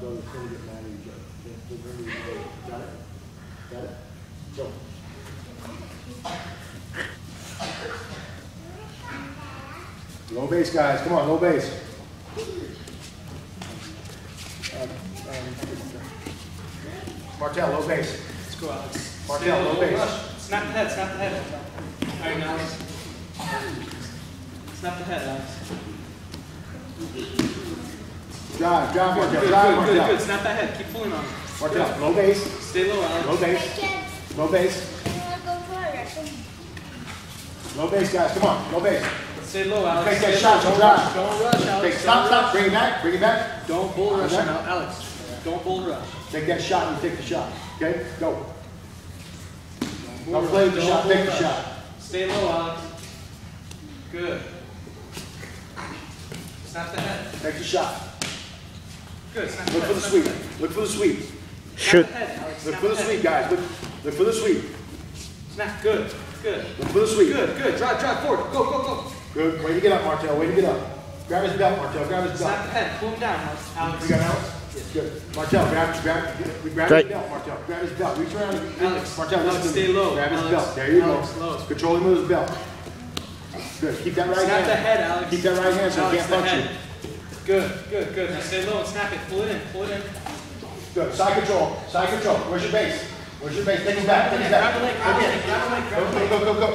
brothers gonna get mad at each other. They're- they're gonna get mad. Got it? Got it? Go. Low base, guys, come on, low base. Um, um, Martell, low base. Let's go, Alex. Low low, base. rush. Snap the head, snap the head. All right, Alex. Snap the head, Alex. Drive, drive, Good, Martell, good, drive, good, good, Martell. good. Snap that head. Keep pulling on it. Martell, low base, Stay low, Alex. low base, low base, low base, guys, come on, low base. Stay low, Alex. Take that Stay shot, don't Don't rush, don't rush, Alex. Take, stop, stop, bring it back, bring it back. Don't bull rush him Okay. out, Alex. Don't bull rush. Take that shot, you take the shot, okay? Go. Bull Don't play with the Don't shot, bull take the rush. shot. Stay low, Alex. Good. Snap the head. Take the shot. Good. Look for the snap sweep, look for the sweep. Snap the head, Alex. Look for the head. sweep, guys, look, look for the sweep. Snap. Good. Good. Look for the sweep. Good. Good. Drive. Drive forward. Go. Go. Go. Good, way to get up, Martell, way to get up. Grab his belt, Martell, grab his belt. Snap the head. Pull him down, Alex. Alex. We got Alex? Good. Martell, grab, grab, grab Great. his belt, Martell, grab his belt, reach around. and- Alex, Martell, Alex, listen to stay me. low. Grab his Alex, belt, there you Alex, go. low. Control him with his belt. Good, keep that right Snap hand. the head, Alex. Keep that right hand so he can't the punch you. Head. Good. Good. Good. Now stay low and snap it. Pull it in. Pull it in. Good, side control, side control, where's your base? Where's your base? Take him back, take him back. Grab the leg. Grab the leg. Grab the leg. Grab Go, go, go, go, go.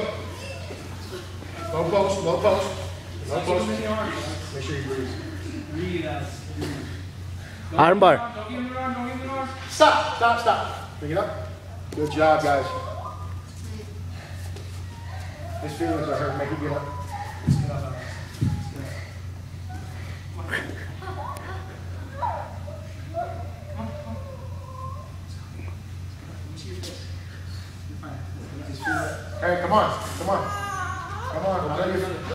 Low post, low post. Low Don't post. give him the arm, Alex. Make sure you breathe. Breathe, Alex. Armbar. Don't give him the arm. Don't give him the. Stop, stop, stop. Bring it up. Good job, guys. His feelings are hurt, make him get up. Hey, come on, come on. Come on.